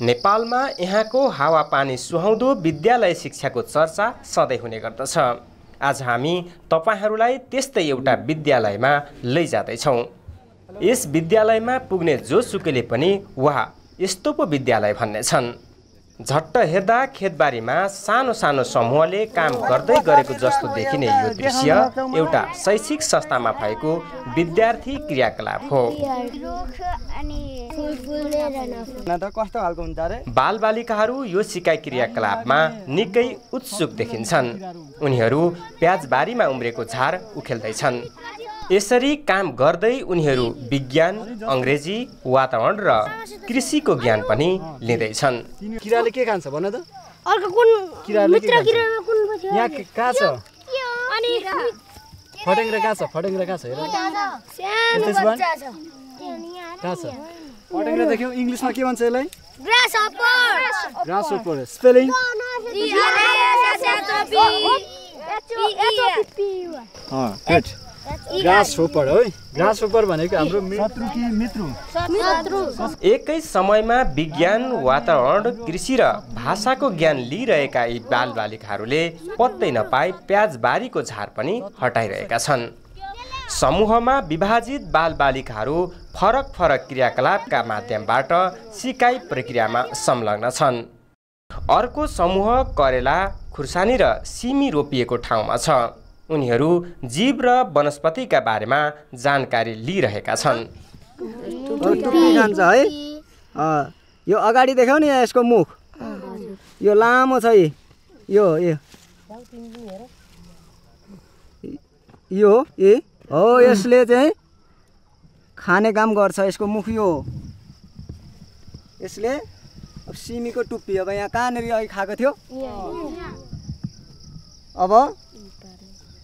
नेपालमा यहाँको हावापानी सुहाउँदो विद्यालय शिक्षाको चर्चा सधैँ हुने गर्दछ। आज हामी तपाईँहरूलाई त्यस्तै एउटा विद्यालयमा लैजाँदैछौँ। यस विद्यालयमा पुग्ने जोसुकैले पनि वाह यस्तो पो विद्यालय भन्ने छन् झट्ट हेर्दा खेतबारीमा सानो सानो समूहले काम गर्दै गरेको जस्तो देखिने यो दृश्य एउटा शैक्षिक संस्थामा भएको विद्यार्थी क्रियाकलाप हो। बालबालिकाहरू यो सिकाइ क्रियाकलापमा निकै उत्सुक देखिन्छन्। उनीहरू प्याजबारीमा उम्रेको झार उखेल्दैछन्। यसरी काम गर्दै उनीहरू विज्ञान अङ्ग्रेजी वातावरण र कृषिको ज्ञान पनि लिँदैछन्। किराले के खान्छ भन त? अर्को कुन मित्र खान्छ? किरा कुन पो यहाँ कहाँ छ? अनि फटेङ्ग्रा कहाँ छ? फटेङ्ग्रा कहाँ छ? हेर। सानो त्यसमा? बच्चा छ। कहाँ छ? फटेङ्ग्रा देख्यौ। इङ्ग्लिसमा के भन्छ यसलाई? Grasshopper grasshopper spelling good grasshopper है। ग्रास होपर भनेको हाम्रो शत्रु कि मित्र? एकै समयमा विज्ञान वातावरण कृषि र भाषाको ज्ञान लिइरहेका यी बालबालिकाहरूले पत्तै नपाई प्याजबारीको झार पनि हटाइरहेका छन्। समूहमा विभाजित बालबालिकाहरू फरक फरक क्रियाकलापका माध्यमबाट सिकाइ प्रक्रियामा संलग्न छन्। अर्को समूह करेला खुर्सानी र सिमी रोपिएको ठाउँमा छ। उनीहरू जीव र वनस्पतिका बारेमा जानकारी लिइरहेका छन्। है। अँ, यो अगाडि देखाउ नि यहाँ यसको मुख। यो लामो छ यी। यो यो। यो ए। हो यसले चाहिँ खाने काम गर्छ। यसको मुख यो। यसले अब सिमीको टुप्पी अब यहाँ कहाँनिर अघि खाएको थियो? अब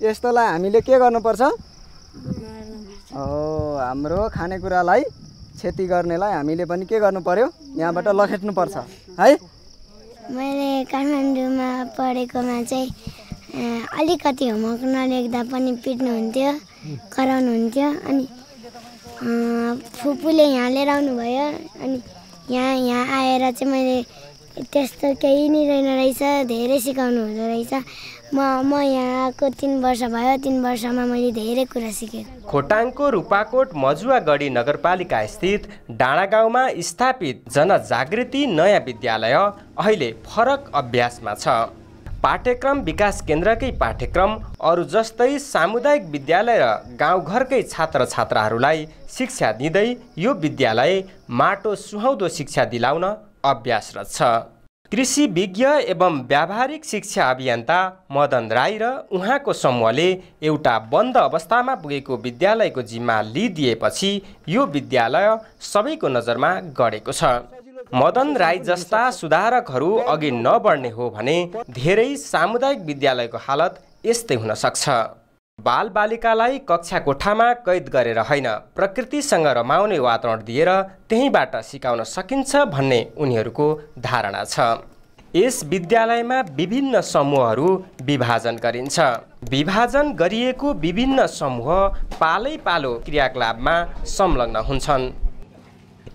यस्तोलाई हामीले के गर्नुपर्छ? हो हाम्रो खानेकुरालाई क्षति गर्नेलाई हामीले पनि के गर्नु पर्यो यहाँबाट लखेट्नुपर्छ है? मैले काठमाडौँमा पढेकोमा चाहिँ अलिकति होमवर्क नलेख्दा पनि पिट्नुहुन्थ्यो कराउनुहुन्थ्यो अनि फुपूले यहाँ लिएर आउनुभयो अनि यहाँ यहाँ आएर चाहिँ मैले त्यस्तो केही नै रहेन रहेछ धेरै सिकाउनु हुँदो रहेछ। म म यहाँ आएको तिन वर्ष भयो तिन वर्षमा मैले धेरै कुरा सिकेँ खोटाङको रूपाकोट मजुवागढी नगरपालिका स्थित डाँडागाउँमा स्थापित जनजागृति नयाँ विद्यालय अहिले फरक अभ्यासमा छ। पाठ्यक्रम विकास केन्द्रकै पाठ्यक्रम अरू जस्तै सामुदायिक विद्यालय र गाउँघरकै छात्र छात्राहरूलाई शिक्षा दिँदै यो विद्यालय माटो सुहाउँदो शिक्षा दिलाउन अभ्यासरत छ। कृषि विज्ञ एवं व्यावहारिक शिक्षा अभियन्ता मदन राई र उहाँको समूहले एउटा बन्द अवस्थामा पुगेको विद्यालयको जिम्मा लिइदिएपछि यो विद्यालय सबैको नजरमा गढेको छ। मदन राई जस्ता सुधारकहरू अघि नबढ्ने हो भने धेरै सामुदायिक विद्यालयको हालत यस्तै हुन सक्छ। बालबालिकालाई कक्षा कोठामा कैद गरेर होइन प्रकृतिसँग रमाउने वातावरण दिएर त्यहीँबाट सिकाउन सकिन्छ भन्ने उनीहरूको धारणा छ। यस विद्यालयमा विभिन्न समूहहरू विभाजन गरिन्छ। विभाजन गरिएको विभिन्न समूह पालै पालो क्रियाकलापमा संलग्न हुन्छन्।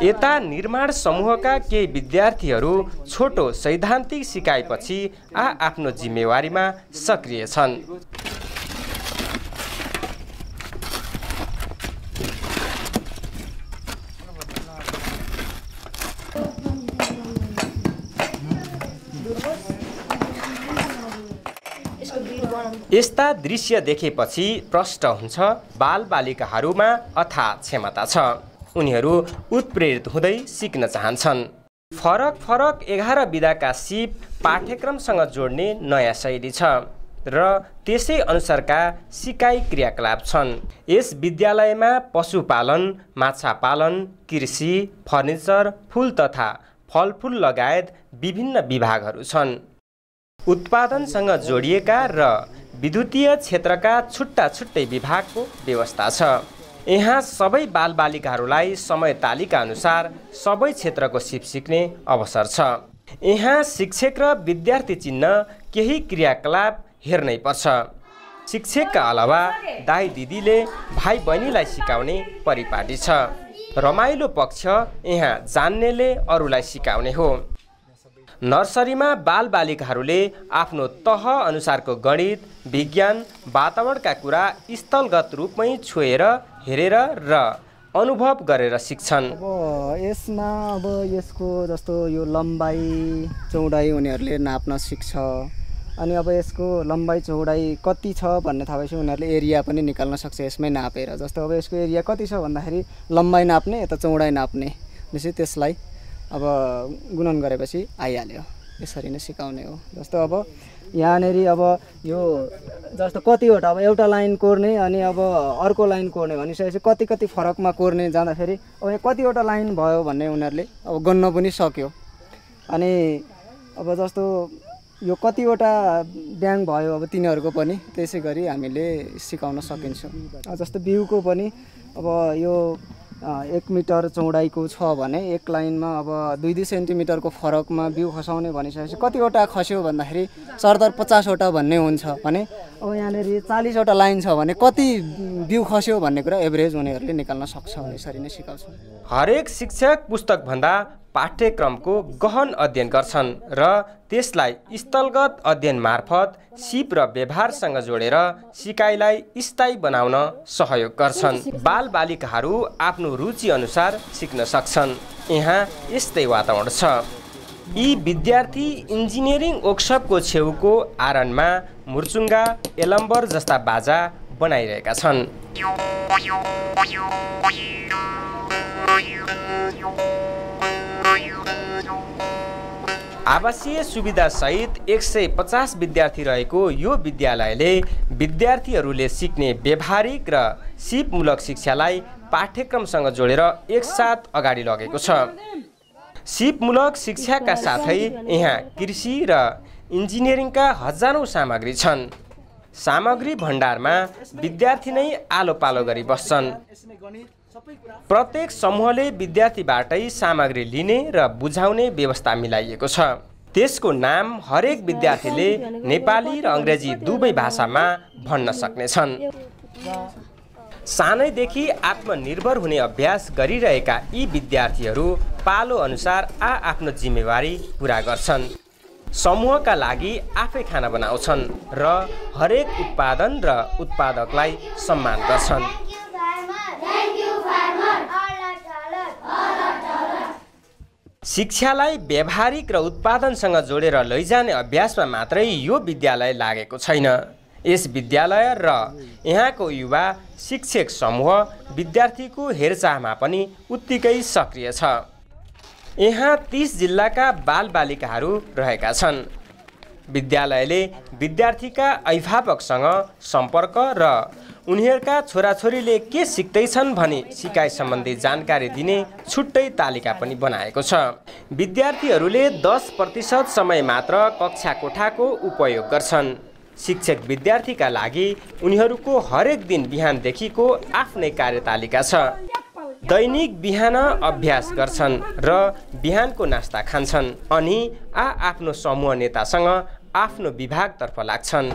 यता निर्माण समूहका केही विद्यार्थीहरू छोटो सैद्धान्तिक सिकाइपछि आ आफ्नो जिम्मेवारीमा सक्रिय छन्। यस्ता दृश्य देखेपछि प्रष्ट हुन्छ बालबालिकाहरूमा अथा क्षमता छ। उनीहरू उत्प्रेरित हुँदै सिक्न चाहन्छन्। फरक फरक एघार विधाका सिप पाठ्यक्रमसँग जोड्ने नयाँ शैली छ र त्यसै अनुसारका सिकाइ क्रियाकलाप छन्। यस विद्यालयमा पशुपालन माछा पालन कृषि फर्निचर फुल तथा फलफुल लगायत विभिन्न विभागहरू छन्। उत्पादनसँग जोडिएका र विद्युतीय क्षेत्रका छुट्टा छुट्टै विभागको व्यवस्था छ। यहाँ सबै बालबालिकाहरूलाई समय तालिका अनुसार सबै क्षेत्रको सिप सिक्ने अवसर छ। यहाँ शिक्षक र विद्यार्थी चिन्न केही क्रियाकलाप हेर्नै पर्छ। शिक्षकका अलावा दाई दिदीले भाइ बहिनीलाई सिकाउने परिपाटी छ। रमाइलो पक्ष यहाँ जान्नेले अरूलाई सिकाउने हो। नर्सरीमा बालबालिकाहरूले आफ्नो तह अनुसारको गणित विज्ञान वातावरणका कुरा स्थलगत रूपमै छोएर हेरेर र अनुभव गरेर सिक्छन्। अब यसमा अब यसको जस्तो यो लम्बाइ चौडाइ उनीहरूले नाप्न सिक्छ। अनि अब यसको लम्बाइ चौडाइ कति छ भन्ने थाहा भएपछि उनीहरूले एरिया पनि निकाल्न सक्छ यसमै नापेर। जस्तो अब यसको एरिया कति छ भन्दाखेरि लम्बाइ नाप्ने यता चौडाइ नाप्ने। त्यसलाई अब गुणन गरेपछि आइहाल्यो। यसरी नै सिकाउने हो। जस्तो अब यहाँनिर अब यो जस्तो कतिवटा अब एउटा लाइन कोर्ने अनि अब अर्को लाइन कोर्ने भनिसकेपछि कति कति फरकमा कोर्ने जाँदाखेरि अब यहाँ कतिवटा लाइन भयो भन्ने उनीहरूले अब गन्न पनि सक्यो। अनि अब जस्तो यो कतिवटा ब्याङ्क भयो अब तिनीहरूको पनि त्यसै गरी हामीले सिकाउन सकिन्छ। जस्तो बिउको पनि अब यो एक मिटर चौडाइको छ भने एक लाइनमा अब दुई दुई सेन्टिमिटरको फरकमा बिउ खसाउने भनिसकेपछि कतिवटा खस्यो भन्दाखेरि सरदर पचासवटा भन्ने हुन्छ भने अब यहाँनिर चालिसवटा लाइन छ भने कति बिउ खस्यो भन्ने कुरा एभरेज उनीहरूले निकाल्न सक्छ यसरी नै सिकाउँछौँ हरेक शिक्षक पुस्तकभन्दा पाठ्यक्रमको गहन अध्ययन गर्छन् र त्यसलाई स्थलगत अध्ययन मार्फत सिप र व्यवहारसँग जोडेर सिकाइलाई स्थायी बनाउन सहयोग गर्छन्। बालबालिकाहरू आफ्नो रुचि अनुसार सिक्न सक्छन्। यहाँ यस्तै वातावरण छ। यी विद्यार्थी इन्जिनियरिङ वर्कसपको छेउको आरणमा मुर्चुङ्गा एलम्बर जस्ता बाजा बनाइरहेका छन्। आवासीय सुविधासहित एक सय पचास विद्यार्थी रहेको यो विद्यालयले विद्यार्थीहरूले सिक्ने व्यवहारिक र सिपमूलक शिक्षालाई पाठ्यक्रमसँग जोडेर एकसाथ अगाडि लगेको छ। सिपमूलक शिक्षाका साथै यहाँ कृषि र इन्जिनियरिङका हजारौँ सामग्री छन्। सामग्री भण्डारमा विद्यार्थी नै आलो पालो गरी बस्छन्। प्रत्येक समूहले विद्यार्थीबाटै सामग्री लिने र बुझाउने व्यवस्था मिलाइएको छ। त्यसको नाम हरेक विद्यार्थीले नेपाली र अङ्ग्रेजी दुवै भाषामा भन्न सक्नेछन्। सानैदेखि आत्मनिर्भर हुने अभ्यास गरिरहेका यी विद्यार्थीहरू पालो अनुसार आ आफ्नो जिम्मेवारी पुरा गर्छन्। समूहका लागि आफै खाना बनाउँछन् र हरेक उत्पादन र उत्पादकलाई सम्मान गर्छन्। शिक्षालाई व्यावहारिक र उत्पादनसँग जोडेर लैजाने अभ्यासमा मात्रै यो विद्यालय लागेको छैन। यस विद्यालय र यहाँको युवा शिक्षक समूह विद्यार्थीको हेरचाहमा पनि उत्तिकै सक्रिय छ। यहाँ तिस जिल्लाका बालबालिकाहरू रहेका छन्। विद्यालयले विद्यार्थीका अभिभावकसँग सम्पर्क र उनीहरूका छोराछोरीले के सिक्दैछन् भनी सिकाइ सम्बन्धी जानकारी दिने छुट्टै तालिका पनि बनाएको छ। विद्यार्थीहरूले दस प्रतिशत समय मात्र कक्षा कोठाको उपयोग गर्छन्। शिक्षक विद्यार्थीका लागि उनीहरूको हरेक दिन बिहानदेखिको आफ्नै कार्यतालिका छ। दैनिक बिहान अभ्यास गर्छन् र बिहानको नास्ता खान्छन् अनि आ आफ्नो समूह नेतासँग आफ्नो विभागतर्फ लाग्छन्।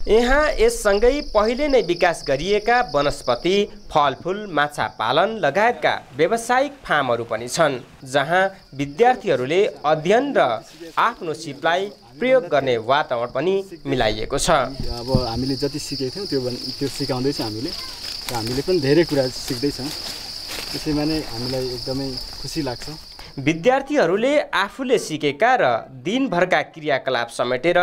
यहाँ यससँगै पहिले नै विकास गरिएका वनस्पति फलफुल माछा पालन लगायतका व्यावसायिक फार्महरू पनि छन् जहाँ विद्यार्थीहरूले अध्ययन र आफ्नो सिपलाई प्रयोग गर्ने वातावरण पनि मिलाइएको छ। अब हामीले जति सिकेको थियौँ त्यो त्यो सिकाउँदैछ हामीले हामीले पनि धेरै कुरा सिक्दैछौँ। त्यसैमा नै हामीलाई एकदमै खुसी लाग्छ। विद्यार्थीहरूले आफूले सिकेका र दिनभरका क्रियाकलाप समेटेर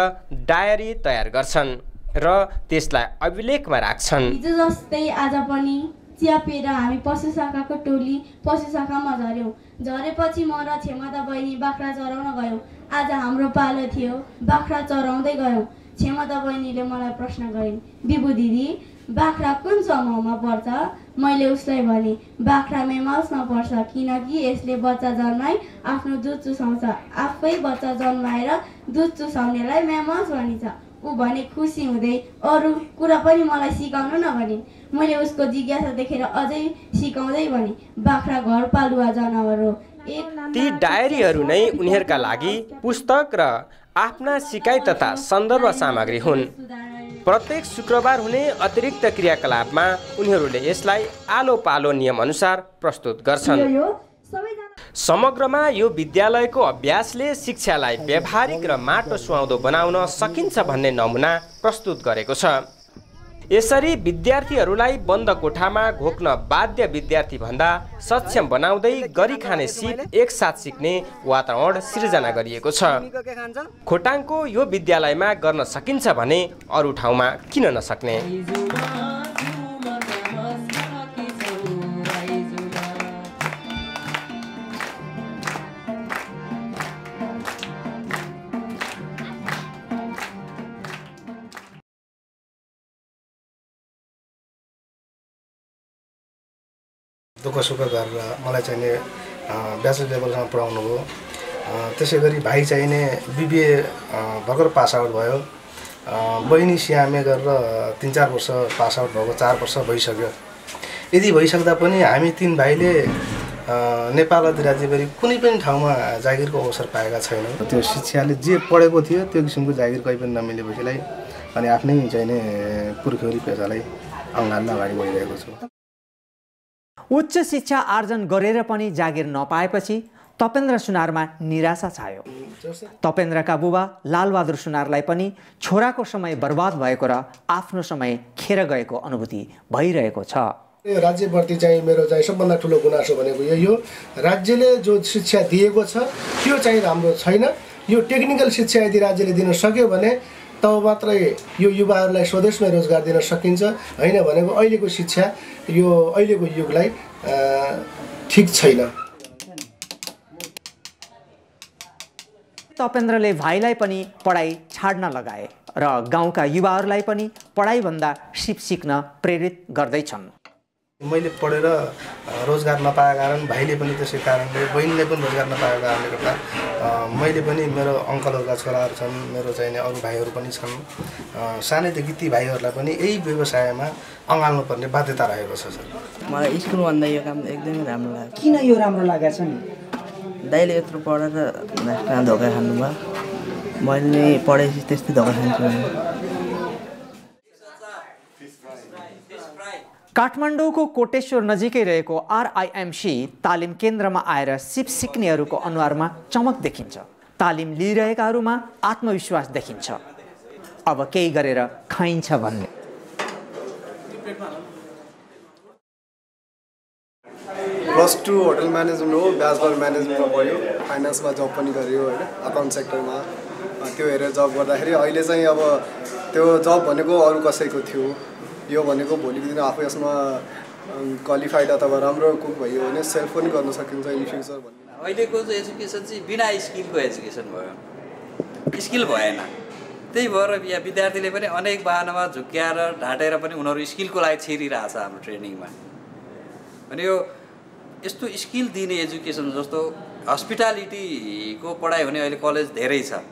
डायरी तयार गर्छन् र त्यसलाई अभिलेखमा राख्छन्। हिजो जस्तै आज पनि च्यापेर हामी पशु शाखाको टोली पशु शाखामा झऱ्यौँ। झरेपछि म र क्षमता बहिनी बाख्रा चराउन गयौँ। आज हाम्रो पालो थियो बाख्रा चराउँदै गयौँ। क्षमता बहिनीले मलाई प्रश्न गरिन् बिबु दिदी बाख्रा कुन समूहमा पर्छ? मैले उसलाई भने बाख्रा मेमल्समा पर्छ किनकि यसले बच्चा जन्माइ आफ्नो दुध चुसाउँछ। आफै बच्चा जन्माएर दुध चुसाउनेलाई मेमल्स भनिन्छ। ऊ भने खुसी हुँदै अरू कुरा पनि मलाई सिकाउनु न भने मैले उसको जिज्ञासा देखेर अझै सिकाउँदै भने बाख्रा घरपालुवा जनावर हो। ती डायरीहरू नै उनीहरूका लागि पुस्तक र आफ्ना सिकाइ तथा सन्दर्भ सामग्री हुन्। प्रत्येक शुक्रबार हुने अतिरिक्त क्रियाकलापमा उनीहरूले यसलाई आलो पालो नियमअनुसार प्रस्तुत गर्छन्। समग्रमा यो विद्यालयको अभ्यासले शिक्षालाई व्यावहारिक र माटो सुहाउँदो बनाउन सकिन्छ भन्ने नमुना प्रस्तुत गरेको छ। यसरी विद्यार्थीहरूलाई बन्द कोठामा घोक्न बाध्य विद्यार्थी भन्दा सक्षम बनाउँदै गरी खाने सिप एकसाथ सिक्ने वातावरण सिर्जना गरिएको छ। खोटाङको यो विद्यालयमा गर्न सकिन्छ भने अरू ठाउँमा किन नसक्ने? दुःख सुख गरेर मलाई चाहिँ नि ब्याचलर लेभलसम्म पढाउनु भयो। त्यसै गरी भाइ चाहिँ नि बिबिए भर्खर पास आउट भयो। बहिनी सिआमए गरेर तिन चार वर्ष पास आउट भएको चार वर्ष भइसक्यो। यदि भइसक्दा पनि हामी तिन भाइले नेपाल अधिराज्यभरि कुनै पनि ठाउँमा जागिरको अवसर पाएका छैनौँ। त्यो शिक्षाले जे पढेको थियो त्यो किसिमको जागिर कहीँ पनि नमिलेपछिलाई अनि आफ्नै चाहिँ नि पुर्ख्यौली पेसालाई अँगाल्न अगाडि बढिरहेको छु। उच्च शिक्षा आर्जन गरेर पनि जागिर नपाएपछि तपेन्द्र सुनारमा निराशा छायो। तपेन्द्रका बुबा लालबहादुर सुनारलाई पनि छोराको समय बर्बाद भएको र आफ्नो समय खेर गएको अनुभूति भइरहेको छ। राज्यप्रति चाहिँ मेरो चाहिँ सबभन्दा ठुलो गुनासो भनेको यही हो। राज्यले जो शिक्षा दिएको छ त्यो चाहिँ राम्रो छैन। यो टेक्निकल शिक्षा यदि राज्यले दिन सक्यो भने तब मात्रै यो युवाहरूलाई स्वदेशमै रोजगार दिन सकिन्छ होइन भनेको अहिलेको शिक्षा यो अहिलेको युगलाई ठिक छैन। तपेन्द्रले भाइलाई पनि पढाइ छाड्न लगाए र गाउँका युवाहरूलाई पनि पढाइभन्दा सिप सिक्न प्रेरित गर्दैछन्। मैले पढेर रोजगार नपाएको कारण भाइले पनि त्यसै कारणले बहिनीले पनि रोजगार नपाएको कारणले गर्दा मैले पनि मेरो अङ्कलहरूका छोराहरू छन् मेरो चाहिँ नि अरू भाइहरू पनि छन्। सानैदेखि ती भाइहरूलाई पनि यही व्यवसायमा अँगाल्नुपर्ने बाध्यता रहेको छ सर। मलाई स्कुलभन्दा यो काम एकदमै राम्रो लाग्यो। किन यो राम्रो लागेको छ नि? दाइले यत्रो पढेर कहाँ धोका खानुभयो। मैले नि पढेपछि त्यस्तै धोका खान्छु। काठमाडौँको कोटेश्वर नजिकै रहेको आरआइएमसी तालिम केन्द्रमा आएर सिप सिक्नेहरूको अनुहारमा चमक देखिन्छ। तालिम लिइरहेकाहरूमा आत्मविश्वास देखिन्छ। अब केही गरेर खाइन्छ भन्ने। प्लस टू होटल म्यानेजमेन्ट हो ब्याचलर म्यानेजमेन्टमा पढ्यो फाइनेन्समा जब पनि गर्यो होइन अकाउन्ट सेक्टरमा। त्यो हेरेर जब गर्दाखेरि अहिले चाहिँ अब त्यो जब भनेको अरू कसैको थियो। यो भनेको भोलिको दिन आफू यसमा क्वालिफाइड अथवा राम्रो कुक भयो भने सेल्फ पनि गर्न सकिन्छ इन फ्युचर भन्ने। अहिलेको चाहिँ एजुकेसन चाहिँ बिना स्किलको एजुकेसन भयो स्किल भएन। त्यही भएर यहाँ विद्यार्थीले पनि अनेक बाहनामा झुक्क्याएर ढाँटेर पनि उनीहरू स्किलको लागि छिरिरहेछ हाम्रो ट्रेनिङमा अनि यो यस्तो स्किल दिने एजुकेसन जस्तो हस्पिटालिटीको पढाइ हुने अहिले कलेज धेरै छ।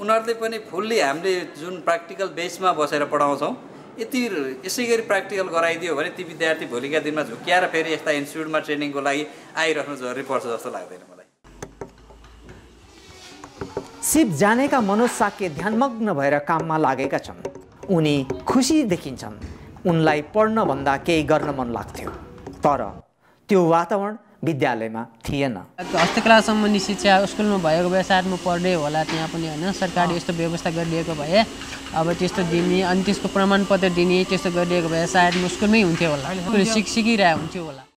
उनीहरूले पनि फुल्ली हामीले जुन प्र्याक्टिकल बेसमा बसेर पढाउँछौँ यति यसै गरी प्र्याक्टिकल गराइदियो भने ती विद्यार्थी भोलिका दिनमा झुक्क्याएर फेरि यस्ता इन्स्टिट्युटमा ट्रेनिङको लागि आइराख्नु जरुरी पर्छ जस्तो लाग्दैन मलाई। सिप जानेका मनोज साक्य ध्यानमग्न भएर काममा लागेका छन्। उनी खुसी देखिन्छन्। उनलाई पढ्नभन्दा केही गर्न मन लाग्थ्यो। तर त्यो वातावरण विद्यालयमा थिएन। हस्तकला सम्बन्धी शिक्षा स्कुलमा भएको भए सायद म पढ्दै होला त्यहाँ पनि होइन। सरकारले यस्तो व्यवस्था गरिदिएको भए अब त्यस्तो दिने अनि त्यसको प्रमाणपत्र दिने त्यस्तो गरिदिएको भए सायद म स्कुलमै हुन्थ्यो होला। सिक सिकिरहेको हुन्थ्यो होला।